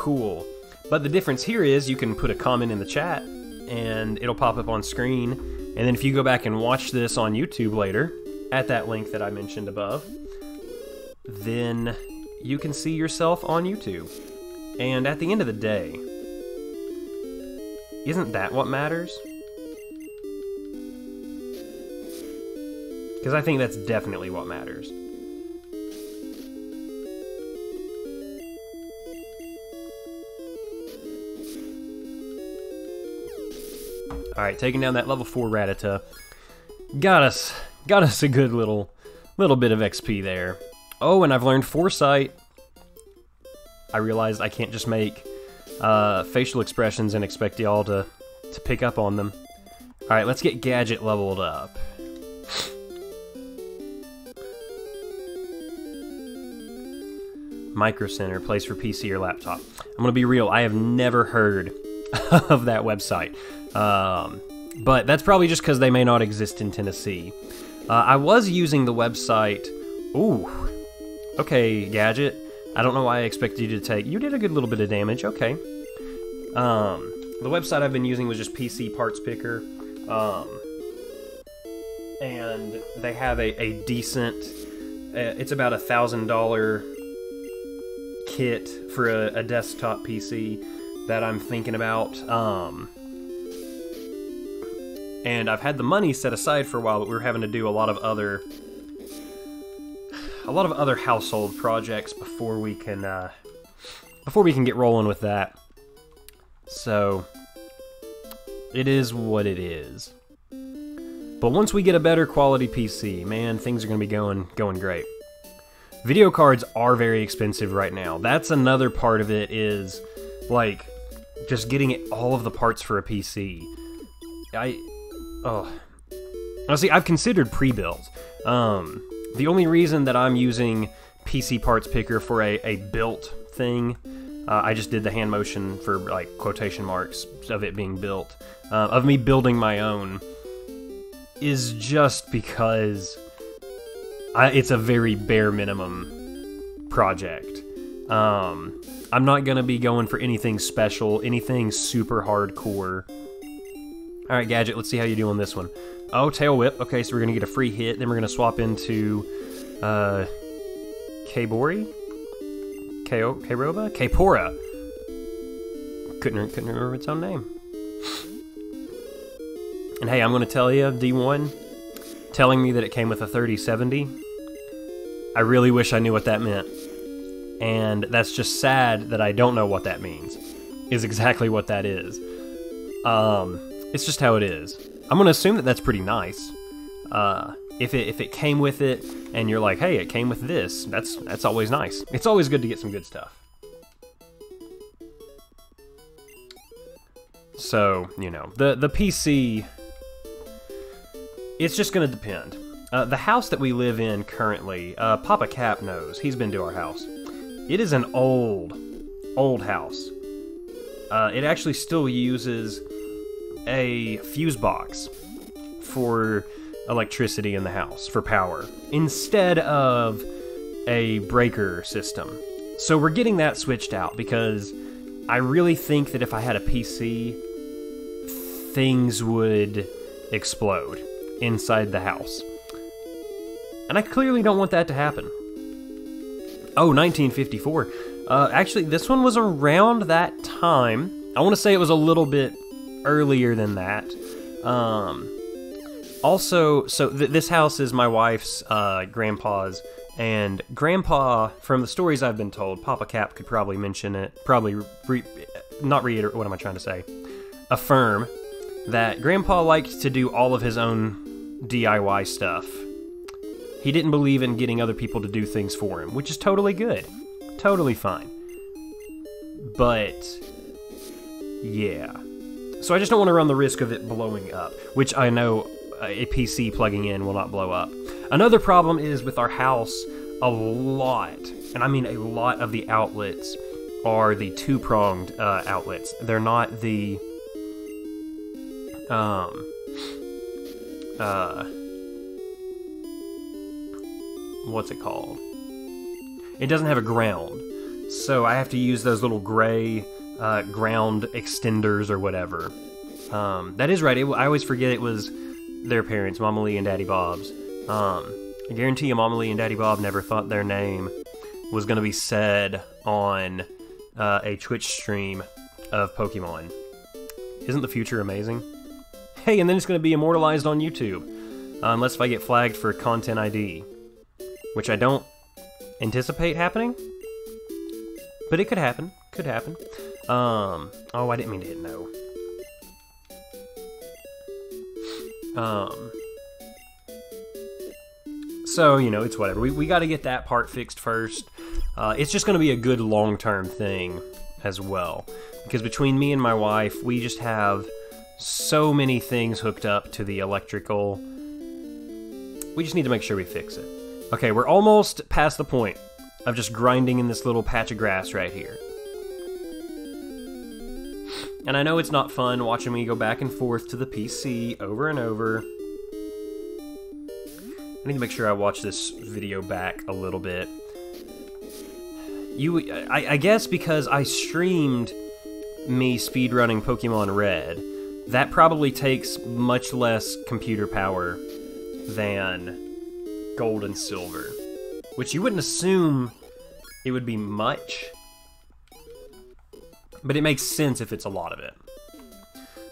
cool. But the difference here is you can put a comment in the chat and it'll pop up on screen. And then if you go back and watch this on YouTube later, at that link that I mentioned above, then you can see yourself on YouTube. And at the end of the day, isn't that what matters? Because I think that's definitely what matters. Alright, taking down that level 4 Rattata. Got us, got us a good little, little bit of XP there. Oh, and I've learned Foresight. I realized I can't just make uh, facial expressions and expect y'all to, to pick up on them. Alright, let's get Gadget leveled up. Micro Center, place for PC or laptop. I'm gonna be real, I have never heard of that website. Um, but that's probably just because they may not exist in Tennessee. Uh, I was using the website. Ooh, okay, Gadget. I don't know why I expected you to take. You did a good little bit of damage. Okay. Um, the website I've been using was just PC Parts Picker, um, and they have a, a decent. Uh, it's about a thousand dollar kit for a, a, desktop PC that I'm thinking about. Um, and I've had the money set aside for a while, but we are having to do a lot of other a lot of other household projects before we can uh, before we can get rolling with that. So it is what it is. But once we get a better quality PC, man, things are going to be going going great. Video cards are very expensive right now. That's another part of it is like just getting all of the parts for a PC. I oh. Honestly, I've considered pre-built. Um, the only reason that I'm using PC Parts Picker for a, a built thing, uh, I just did the hand motion for like quotation marks of it being built, uh, of me building my own, is just because I, it's a very bare minimum project. Um, I'm not gonna be going for anything special, anything super hardcore. All right, Gadget, let's see how you do on this one. Oh, Tail Whip. Okay, so we're going to get a free hit. Then we're going to swap into uh, Kabori? Ko Karoba? Kapora. Couldn't, couldn't remember its own name. And hey, I'm going to tell you, D1, telling me that it came with a 3070, I really wish I knew what that meant. And that's just sad that I don't know what that means, is exactly what that is. Um, it's just how it is. I'm gonna assume that that's pretty nice. Uh, if it if it came with it, and you're like, hey, it came with this, that's that's always nice. It's always good to get some good stuff. So you know the the PC. It's just gonna depend. Uh, the house that we live in currently, uh, Papa Cap knows. He's been to our house. It is an old, old house. Uh, it actually still uses a fuse box for electricity in the house, for power, instead of a breaker system. So we're getting that switched out because I really think that if I had a PC, things would explode inside the house. And I clearly don't want that to happen. Oh, 1954. Uh, actually, this one was around that time. I want to say it was a little bit earlier than that. Um, also, so th- this house is my wife's uh, grandpa's, and grandpa, from the stories I've been told, Papa Cap could probably mention it, probably re- not reiterate. What am I trying to say? Affirm that grandpa liked to do all of his own DIY stuff. He didn't believe in getting other people to do things for him, which is totally good. Totally fine. But, yeah. So I just don't want to run the risk of it blowing up, which I know a PC plugging in will not blow up. Another problem is with our house, a lot, and I mean a lot of the outlets are the two-pronged uh, outlets. They're not the um uh what's it called? It doesn't have a ground. So I have to use those little gray uh, ground extenders or whatever. Um, that is right. It, I always forget it was their parents, Mama Lee and Daddy Bob's. Um, I guarantee you, Mama Lee and Daddy Bob never thought their name was going to be said on uh, a Twitch stream of Pokemon. Isn't the future amazing? Hey, and then it's going to be immortalized on YouTube. Uh, unless if I get flagged for content ID. Which I don't anticipate happening. But it could happen. Could happen. Um, oh, I didn't mean to hit no. Um, so, you know, it's whatever. We, we got to get that part fixed first. Uh, it's just going to be a good long term thing as well. Because between me and my wife, we just have so many things hooked up to the electrical. We just need to make sure we fix it. Okay, we're almost past the point of just grinding in this little patch of grass right here. And I know it's not fun watching me go back and forth to the PC over and over. I need to make sure I watch this video back a little bit. You, I, I guess because I streamed me speedrunning Pokemon Red, that probably takes much less computer power than Gold and Silver. Which you wouldn't assume it would be much, but it makes sense if it's a lot of it.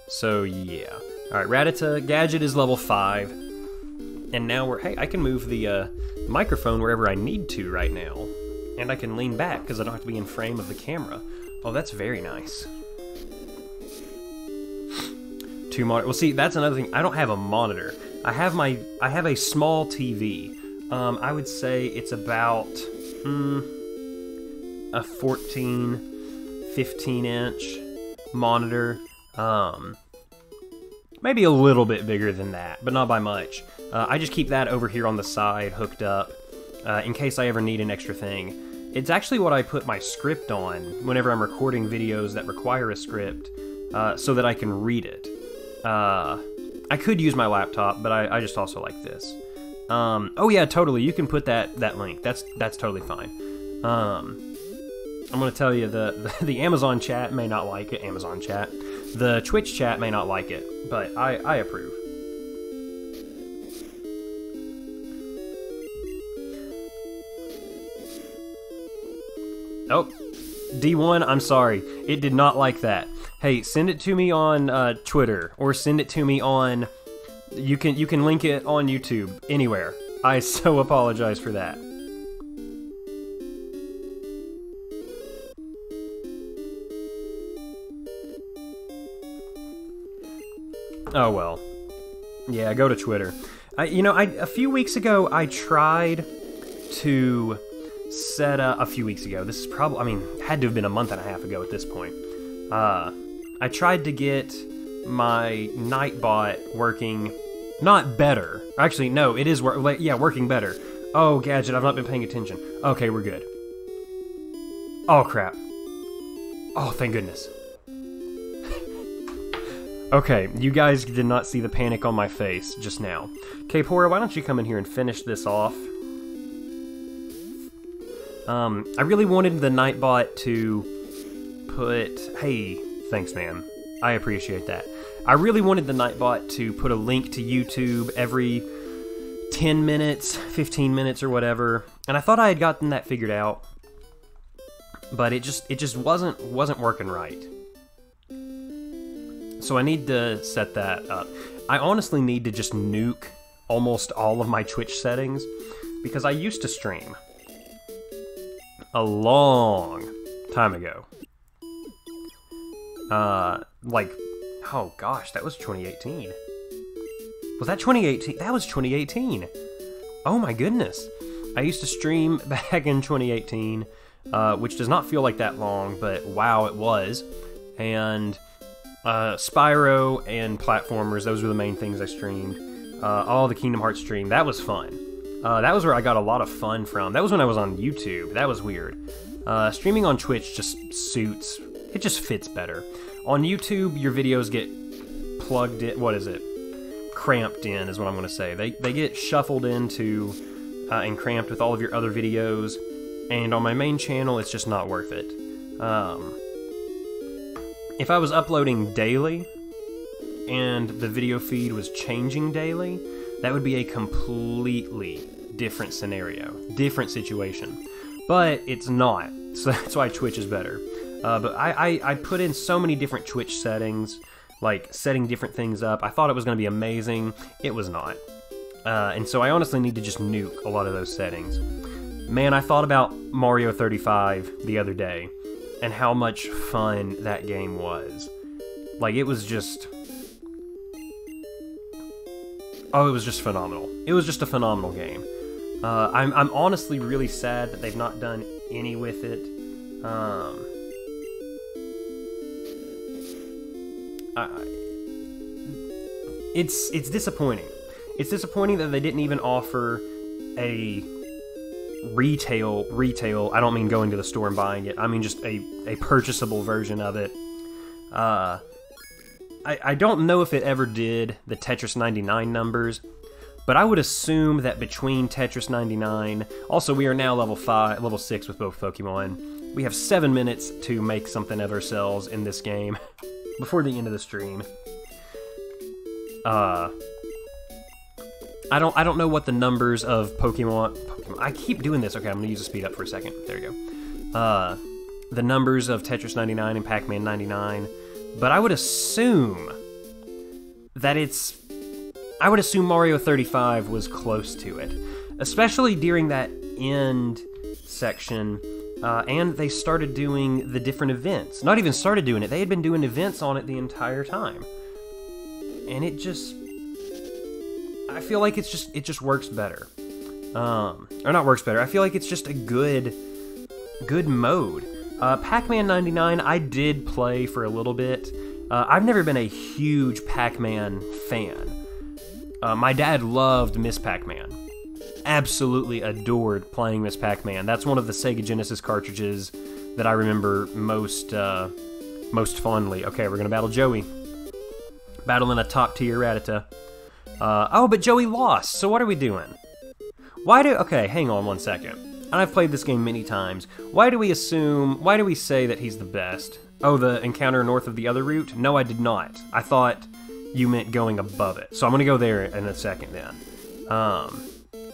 So yeah. Alright, Rattata, Gadget is level 5. And now we're, hey, I can move the uh, microphone wherever I need to right now. And I can lean back because I don't have to be in frame of the camera. Oh, that's very nice. Two monitor. Well, see, that's another thing. I don't have a monitor. I have my, I have a small TV. Um, I would say it's about, hmm, a 14, 15 inch monitor. Um, maybe a little bit bigger than that, but not by much. Uh, I just keep that over here on the side hooked up uh, in case I ever need an extra thing. It's actually what I put my script on whenever I'm recording videos that require a script uh, so that I can read it. Uh, I could use my laptop, but I, I just also like this. Um, oh yeah, totally. You can put that that link. That's that's totally fine. Um, I'm gonna tell you the, the the Amazon chat may not like it. Amazon chat. The Twitch chat may not like it, but I I approve. Oh, D1, I'm sorry. It did not like that. Hey, send it to me on uh, Twitter or send it to me on. You can you can link it on YouTube anywhere. I so apologize for that. Oh well. Yeah, go to Twitter. I, you know, I a few weeks ago I tried to set up a few weeks ago. This is probably, I mean, had to have been a month and a half ago at this point. Uh, I tried to get my Nightbot working, not better. Actually, no, it is work. Yeah, working better. Oh, gadget, I've not been paying attention. Okay, we're good. Oh crap. Oh, thank goodness. Okay, you guys did not see the panic on my face just now. Kaepora, why don't you come in here and finish this off? Um, I really wanted the Nightbot to put. Hey, thanks, man. I appreciate that. I really wanted the Nightbot to put a link to YouTube every 10 minutes, 15 minutes, or whatever, and I thought I had gotten that figured out, but it just it just wasn't wasn't working right. So I need to set that up. I honestly need to just nuke almost all of my Twitch settings because I used to stream a long time ago. Uh, like, oh gosh, that was 2018. Was that 2018? That was 2018. Oh my goodness. I used to stream back in 2018, uh, which does not feel like that long, but wow, it was. And uh, Spyro and platformers, those were the main things I streamed. Uh, all the Kingdom Hearts stream, that was fun. Uh, that was where I got a lot of fun from. That was when I was on YouTube. That was weird. Uh, streaming on Twitch just suits. It just fits better. On YouTube, your videos get plugged in. What is it? Cramped in is what I'm going to say. They they get shuffled into uh, and cramped with all of your other videos. And on my main channel, it's just not worth it. Um, if I was uploading daily and the video feed was changing daily, that would be a completely different scenario, different situation. But it's not, so that's why Twitch is better. Uh, but I, I, I put in so many different Twitch settings, like setting different things up. I thought it was going to be amazing. It was not. Uh, and so I honestly need to just nuke a lot of those settings. Man, I thought about Mario 35 the other day and how much fun that game was. Like, it was just. Oh, it was just phenomenal. It was just a phenomenal game. Uh, I'm, I'm honestly really sad that they've not done any with it. Um, I, it's it's disappointing. It's disappointing that they didn't even offer a retail retail. I don't mean going to the store and buying it. I mean just a a purchasable version of it. Uh, I I don't know if it ever did the Tetris 99 numbers, but I would assume that between Tetris 99, also we are now level five, level six with both Pokemon. We have seven minutes to make something of ourselves in this game before the end of the stream. Uh, I don't I don't know what the numbers of Pokemon Pokemon. I keep doing this. Okay, I'm gonna use the speed up for a second. There you go. Uh, the numbers of Tetris 99 and Pac-Man 99, but I would assume that it's. I would assume Mario 35 was close to it, especially during that end section. Uh, and they started doing the different events. Not even started doing it; they had been doing events on it the entire time, and it just I feel like it's just it just works better. Um, or not works better. I feel like it's just a good good mode. Uh, Pac-Man 99 I did play for a little bit. Uh, I've never been a huge Pac-Man fan. Uh, my dad loved Miss Pac-Man. Absolutely adored playing Miss Pac-Man. That's one of the Sega Genesis cartridges that I remember most uh, most fondly. Okay, we're gonna battle Joey. Battling a top tier Rattata. Uh, oh, but Joey lost, so what are we doing? Why do. Okay, hang on one second. And I've played this game many times. Why do we assume. Why do we say that he's the best? Oh, the encounter north of the other route? No, I did not. I thought you meant going above it. So I'm gonna go there in a second then. Um,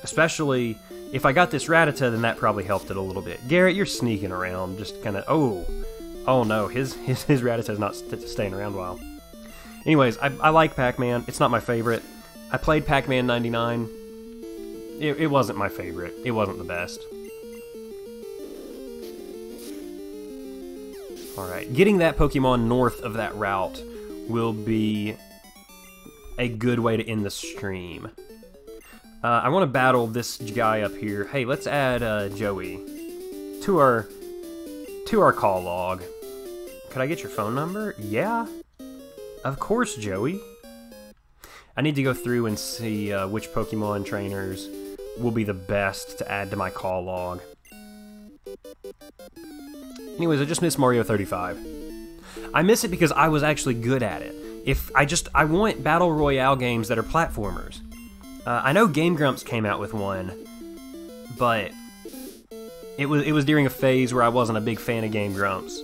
especially if I got this Rattata, then that probably helped it a little bit. Garrett, you're sneaking around, just kind of. Oh, oh no, his his his Rattata's not st- staying around a while. Anyways, I, I like Pac-Man. It's not my favorite. I played Pac-Man 99. It, it wasn't my favorite. It wasn't the best. Alright, getting that Pokemon north of that route will be a good way to end the stream. Uh, I want to battle this guy up here. Hey, let's add uh, Joey to our to our call log. Could I get your phone number? Yeah, of course, Joey. I need to go through and see uh, which Pokemon trainers will be the best to add to my call log. Anyways, I just missed Mario 35. I miss it because I was actually good at it. If I just I want battle royale games that are platformers. Uh, I know Game Grumps came out with one, but it was it was during a phase where I wasn't a big fan of Game Grumps,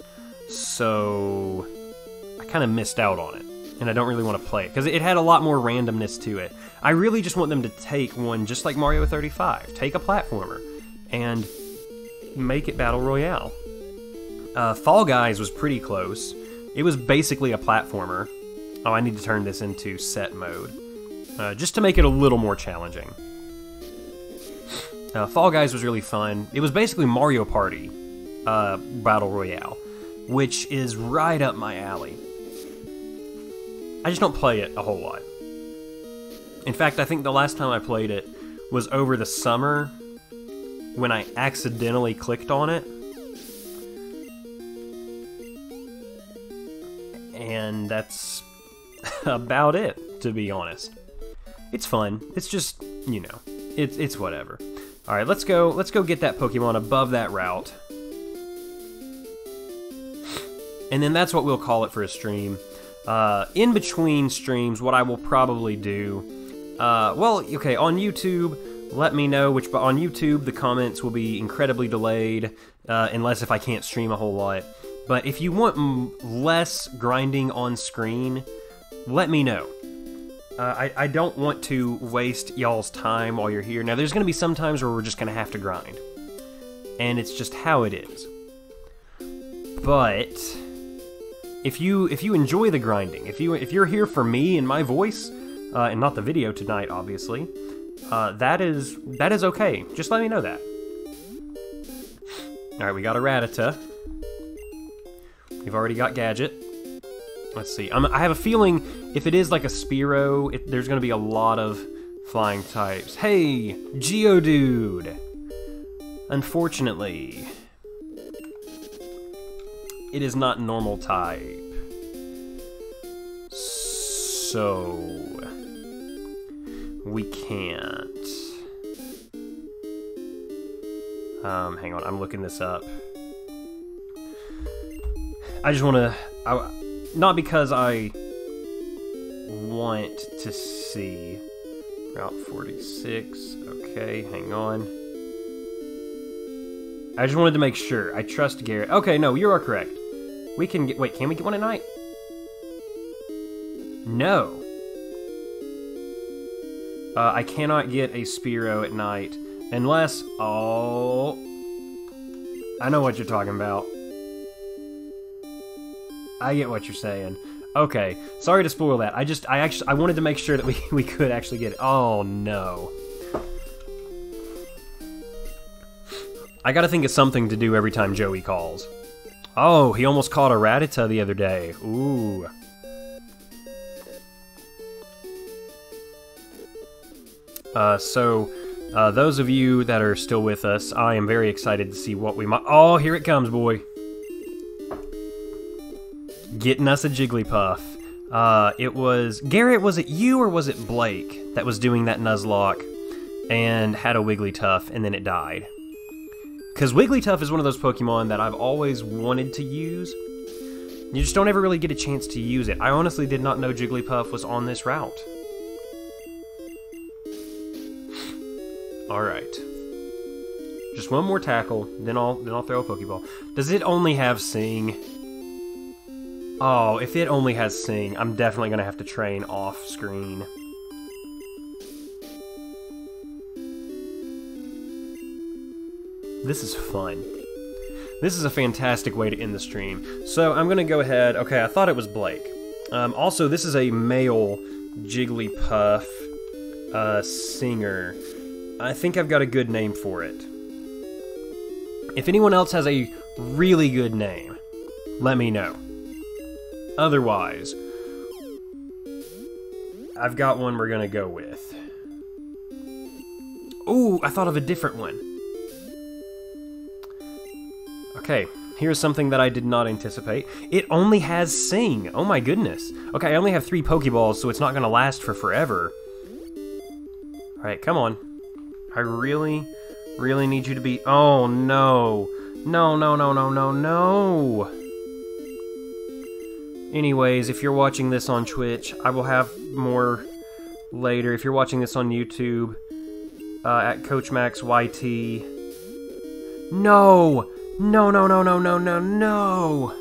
so I kind of missed out on it and I don't really want to play it because it had a lot more randomness to it. I really just want them to take one just like Mario 35, take a platformer and make it battle royale. Uh, Fall Guys was pretty close. It was basically a platformer. Oh, I need to turn this into set mode uh, just to make it a little more challenging. Uh, Fall Guys was really fun. It was basically Mario Party uh, Battle Royale, which is right up my alley. I just don't play it a whole lot. In fact, I think the last time I played it was over the summer when I accidentally clicked on it. And that's about it, to be honest. It's fun. It's just, you know, it's it's whatever. All right, let's go. Let's go get that Pokemon above that route. And then that's what we'll call it for a stream. Uh, in between streams, what I will probably do, uh, well, okay, on YouTube, let me know which. But on YouTube, the comments will be incredibly delayed, uh, unless if I can't stream a whole lot. But if you want less grinding on screen, let me know. Uh, I, I don't want to waste y'all's time while you're here. Now, there's going to be some times where we're just going to have to grind. And it's just how it is. But if you if you enjoy the grinding, if you if you're here for me and my voice, uh, and not the video tonight, obviously, uh, that is that is okay. Just let me know that. All right, we got a Rattata. We've already got Gadget. Let's see. I'm, I have a feeling if it is like a Spearow, it, there's going to be a lot of flying types. Hey, Geodude! Unfortunately, it is not normal type. So, we can't. Um, hang on, I'm looking this up. I just want to, not because I want to see Route 46. Okay, hang on. I just wanted to make sure. I trust Garrett. Okay, no, you are correct. We can get. Wait, can we get one at night? No. Uh, I cannot get a Spearow at night unless. Oh. I know what you're talking about. I get what you're saying. Okay, sorry to spoil that. I just, I actually, I wanted to make sure that we, we could actually get it. Oh, no. I gotta think of something to do every time Joey calls. Oh, he almost caught a Rattata the other day. Ooh. Uh, so, uh, those of you that are still with us, I am very excited to see what we might... Oh, here it comes, boy. Getting us a Jigglypuff. Uh, it was... Garrett, was it you or was it Blake that was doing that Nuzlocke and had a Wigglytuff and then it died? Because Wigglytuff is one of those Pokemon that I've always wanted to use. You just don't ever really get a chance to use it. I honestly did not know Jigglypuff was on this route. Alright. Just one more tackle, then I'll then I'll throw a Pokeball. Does it only have Sing? Oh, if it only has Sing, I'm definitely gonna have to train off screen. This is fun. This is a fantastic way to end the stream. So I'm gonna go ahead. Okay, I thought it was Blake. Um, also, this is a male Jigglypuff uh, singer. I think I've got a good name for it. If anyone else has a really good name, let me know. Otherwise, I've got one we're gonna go with. Ooh, I thought of a different one. Okay, here's something that I did not anticipate. It only has Sing. Oh my goodness. Okay, I only have three Pokeballs, so it's not gonna last for forever. Alright, come on. I really, really need you to be... Oh, no. No, no, no, no, no, no. Anyways, if you're watching this on Twitch, I will have more later. If you're watching this on YouTube, uh, at Coach Max YT. No! No, no, no, no, no, no, no!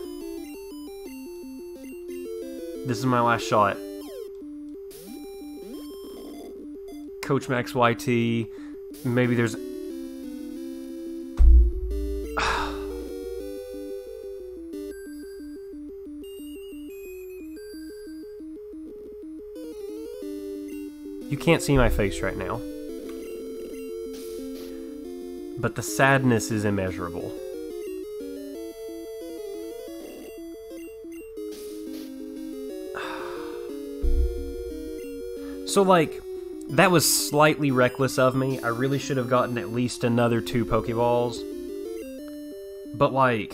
This is my last shot. Coach Max YT. Maybe there's. you can't see my face right now. But the sadness is immeasurable. So, like, that was slightly reckless of me. I really should have gotten at least another two Pokeballs. But, like...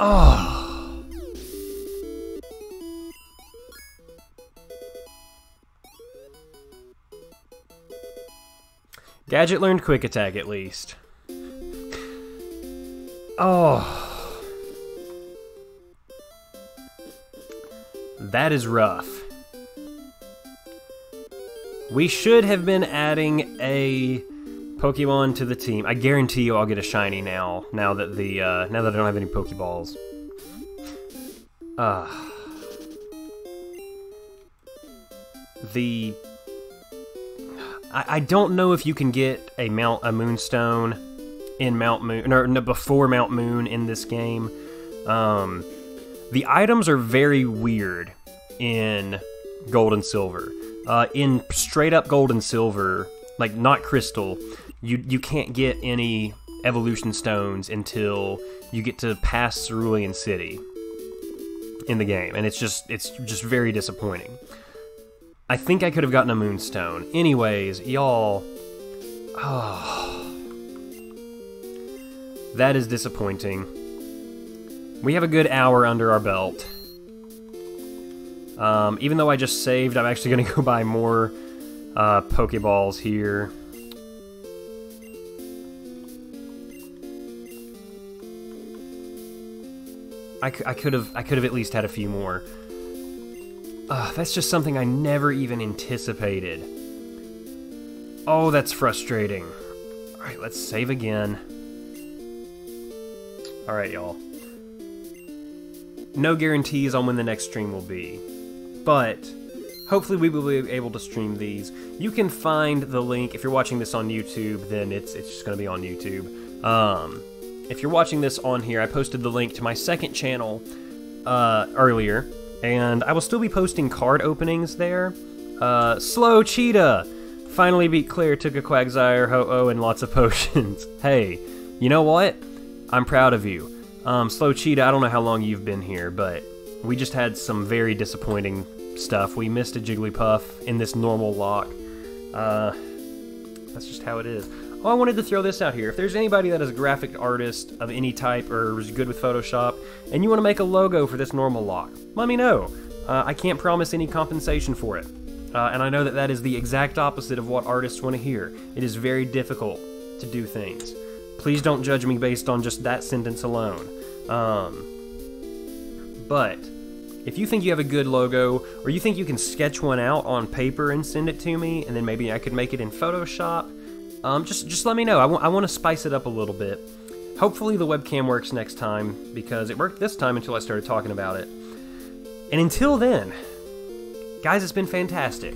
Oh. Gadget learned Quick Attack at least. Oh. That is rough. We should have been adding a Pokemon to the team. I guarantee you I'll get a shiny now, now that the, uh, now that I don't have any Pokeballs. Uh, the... I, I don't know if you can get a Mount, a Moonstone in Mount Moon, or no, before Mount Moon in this game. Um, the items are very weird in Gold and Silver. Uh, in straight up Gold and Silver, like not Crystal, you you can't get any evolution stones until you get to past Cerulean City in the game, and it's just it's just very disappointing. I think I could have gotten a moonstone. Anyways, y'all, oh, that is disappointing. We have a good hour under our belt. Um, even though I just saved, I'm actually going to go buy more uh, Pokeballs here. I, I could have I could have at least had a few more. That's just something I never even anticipated. Oh, that's frustrating. Alright, let's save again. Alright, y'all. No guarantees on when the next stream will be. But, hopefully we will be able to stream these. You can find the link, if you're watching this on YouTube, then it's, it's just going to be on YouTube. Um, if you're watching this on here, I posted the link to my second channel uh, earlier, and I will still be posting card openings there. Uh, Slow Cheetah finally beat Clair, took a Quagsire, Ho-Oh, and lots of potions. hey, you know what? I'm proud of you. Um, Slow Cheetah, I don't know how long you've been here, but we just had some very disappointing stuff. We missed a Jigglypuff in this Normal-Locke. Uh, that's just how it is. Oh, I wanted to throw this out here. If there's anybody that is a graphic artist of any type or is good with Photoshop, and you want to make a logo for this Normal-Locke, let me know. Uh, I can't promise any compensation for it. Uh, and I know that that is the exact opposite of what artists want to hear. It is very difficult to do things. Please don't judge me based on just that sentence alone. Um, but if you think you have a good logo, or you think you can sketch one out on paper and send it to me, and then maybe I could make it in Photoshop, um, just just let me know. I, I want to spice it up a little bit. Hopefully the webcam works next time, because it worked this time until I started talking about it. And until then, guys, it's been fantastic.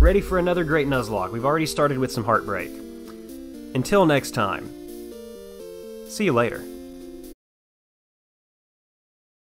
Ready for another great Nuzlocke. We've already started with some heartbreak. Until next time, see you later.